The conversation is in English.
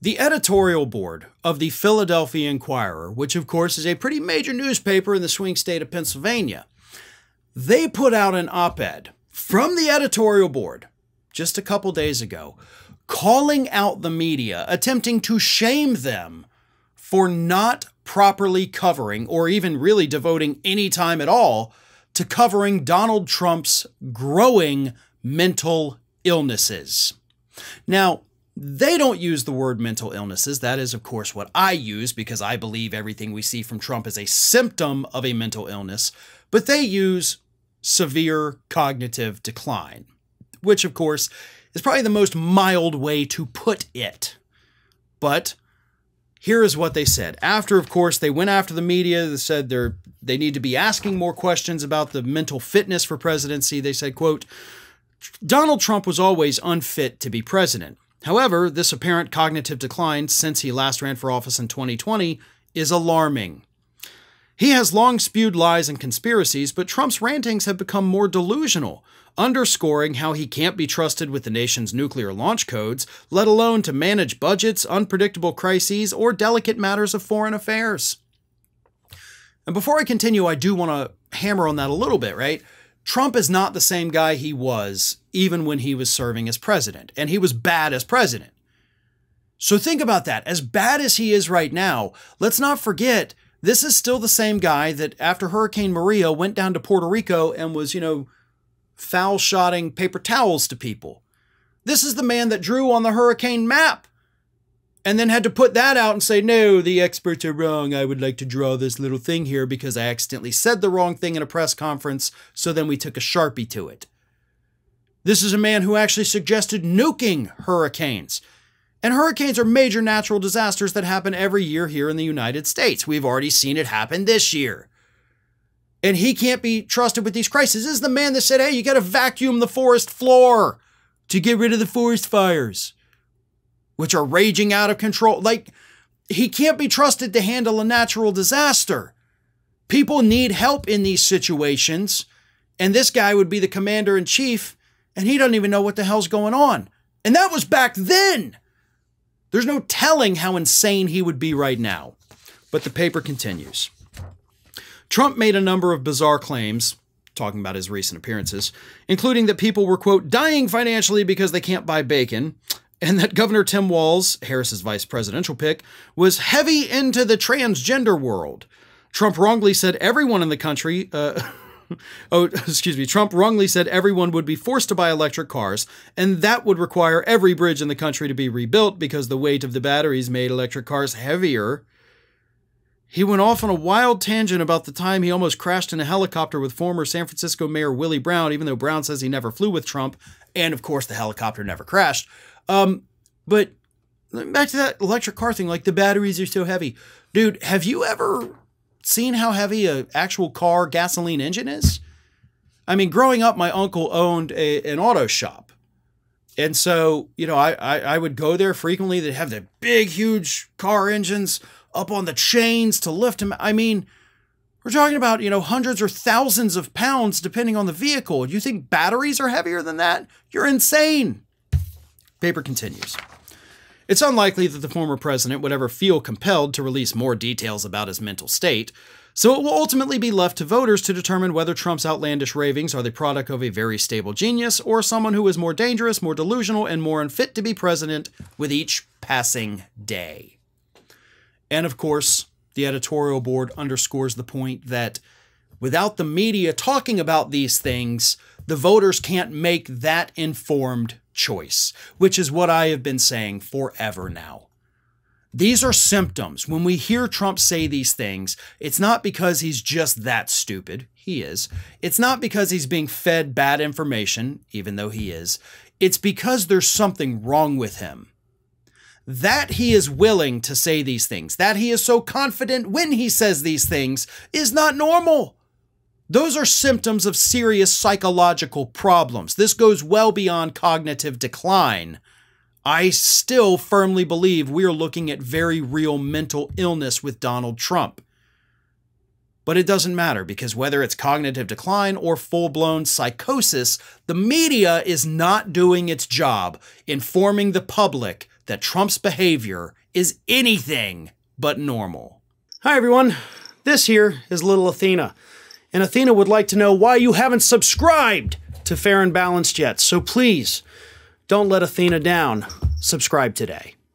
The editorial board of the Philadelphia Inquirer, which of course is a pretty major newspaper in the swing state of Pennsylvania, they put out an op ed from the editorial board just a couple days ago calling out the media, attempting to shame them for not properly covering or even really devoting any time at all to covering Donald Trump's growing mental illnesses. Now, they don't use the word mental illnesses. That is, of course, what I use because I believe everything we see from Trump is a symptom of a mental illness. But they use severe cognitive decline, which, of course, is probably the most mild way to put it. But here is what they said. After, of course, they went after the media, they said they're they need to be asking more questions about the mental fitness for presidency. They said, quote, Donald Trump was always unfit to be president. However, this apparent cognitive decline since he last ran for office in 2020 is alarming. He has long spewed lies and conspiracies, but Trump's rantings have become more delusional, underscoring how he can't be trusted with the nation's nuclear launch codes, let alone to manage budgets, unpredictable crises, or delicate matters of foreign affairs. And before I continue, I do want to hammer on that a little bit, right? Trump is not the same guy he was even when he was serving as president, and he was bad as president. So think about that. As bad as he is right now, let's not forget this is still the same guy that after Hurricane Maria went down to Puerto Rico and was, you know, foul shotting paper towels to people. This is the man that drew on the hurricane map and then had to put that out and say, no, the experts are wrong. I would like to draw this little thing here because I accidentally said the wrong thing in a press conference. So then we took a Sharpie to it. This is a man who actually suggested nuking hurricanes. And hurricanes are major natural disasters that happen every year here in the United States. We've already seen it happen this year. And he can't be trusted with these crises. This is the man that said, hey, you got to vacuum the forest floor to get rid of the forest fires, which are raging out of control. Like, he can't be trusted to handle a natural disaster. People need help in these situations. And this guy would be the commander in chief, and he doesn't even know what the hell's going on. And that was back then. There's no telling how insane he would be right now. But the paper continues. Trump made a number of bizarre claims, talking about his recent appearances, including that people were, quote, dying financially because they can't buy bacon, and that Governor Tim Walz, Harris's vice presidential pick, was heavy into the transgender world. Trump wrongly said everyone in the country, uh, oh, excuse me. Trump wrongly said everyone would be forced to buy electric cars, and that would require every bridge in the country to be rebuilt because the weight of the batteries made electric cars heavier. He went off on a wild tangent about the time he almost crashed in a helicopter with former San Francisco Mayor Willie Brown, even though Brown says he never flew with Trump, and of course the helicopter never crashed. Um, but back to that electric car thing, like the batteries are so heavy. Dude, have you ever seen how heavy a actual car gasoline engine is? I mean, growing up, my uncle owned a, an auto shop. And so, you know, I, I, I would go there frequently. They'd have the big, huge car engines up on the chains to lift them. I mean, we're talking about, you know, hundreds or thousands of pounds depending on the vehicle. Do you think batteries are heavier than that? You're insane. Paper continues. It's unlikely that the former president would ever feel compelled to release more details about his mental state, so it will ultimately be left to voters to determine whether Trump's outlandish ravings are the product of a very stable genius or someone who is more dangerous, more delusional, and more unfit to be president with each passing day. And of course, the editorial board underscores the point that without the media talking about these things, the voters can't make that informed choice, which is what I have been saying forever now. These are symptoms. When we hear Trump say these things, it's not because he's just that stupid. He is. It's not because he's being fed bad information, even though he is. It's because there's something wrong with him. That he is willing to say these things, that he is so confident when he says these things, is not normal. Those are symptoms of serious psychological problems. This goes well beyond cognitive decline. I still firmly believe we are looking at very real mental illness with Donald Trump. But it doesn't matter because whether it's cognitive decline or full blown psychosis, the media is not doing its job informing the public that Trump's behavior is anything but normal. Hi, everyone. This here is little Athena. And Athena would like to know why you haven't subscribed to Farron Balanced yet. So please, don't let Athena down. Subscribe today.